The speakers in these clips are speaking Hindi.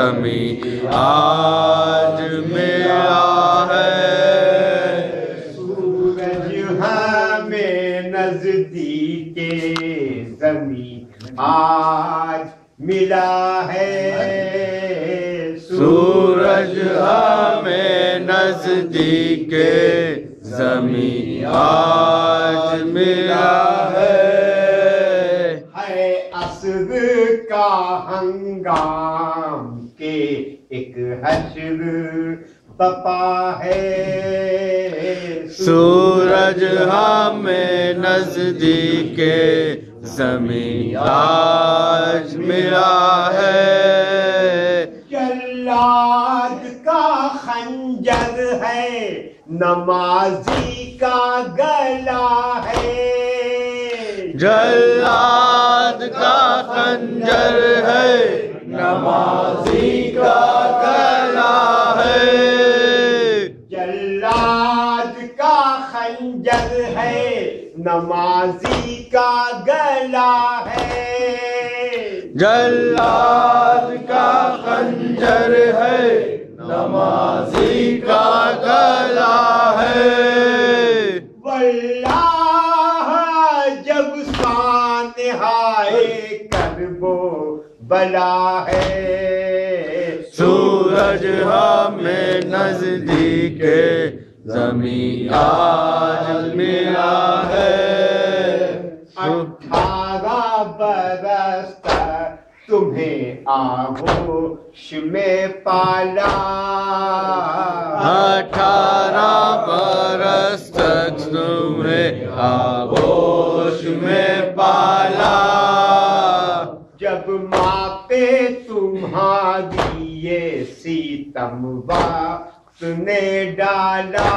जमी आज मिला है। सूरज हमें नज़दीक जमी। आज मिला है। सूरज हमें नज़दीक जमी। आज मिला है। है असर का हंगाम। एक हश्र पपा है। सूरज हमें नज़दीक जमी आज मिला है। जल्लाद का खंजर है नमाजी का गला है। जल्लाद का खंजर है नमाजी खंजर है नमाजी का गला है। जल्लाद का खंजर है नमाजी का गला है। वल्लाह जब सानहाए करबो बला है। सूरज हमें नज़दीक जमी आज आहोश में पाला। अठारह बरस तक तुम्हें आहोश में पाला। जब माँ पे तुम्हारी ये सीतम वक्त ने डाला।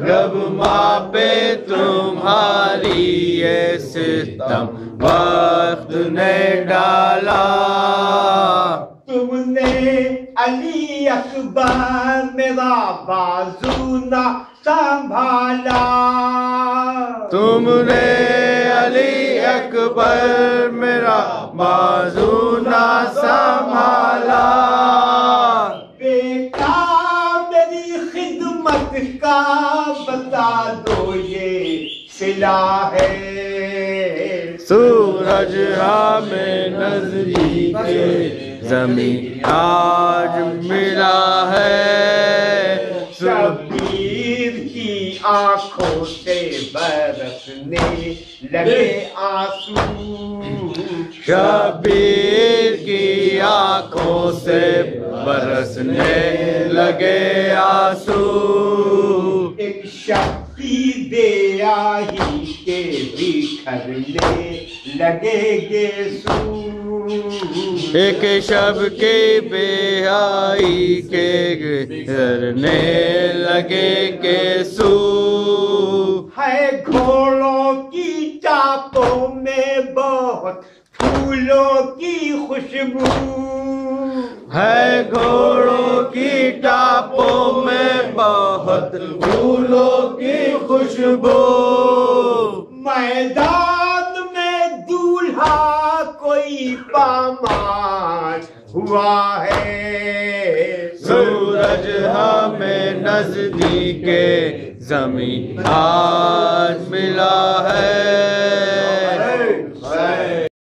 जब माँ पे तुम्हारी ये सितम वक्त ने डाला। तुमने अली अकबर मेरा बाजू न संभाला। तुमने अली अकबर मेरा बाजू ना बता दो ये सिला है। सूरज हमें नज़दीक जमी आज मिला है। शबीर की आँखों से बरसने लगे आँसू। शबीर की आँखों से बरसने लगे आँसू। शक्ति बेआही के बिखरने लगे गेसू एक शब के बेहाई के गुजरने लगे के सू है घोड़ों की चापों में बहुत फूलों की खुशबू। है घोड़ों की टापों में बहुत फूलों की खुशबू। मैदान में दूल्हा कोई पामान हुआ है। सूरज हमें नज़दीक ज़मीन आज मिला है।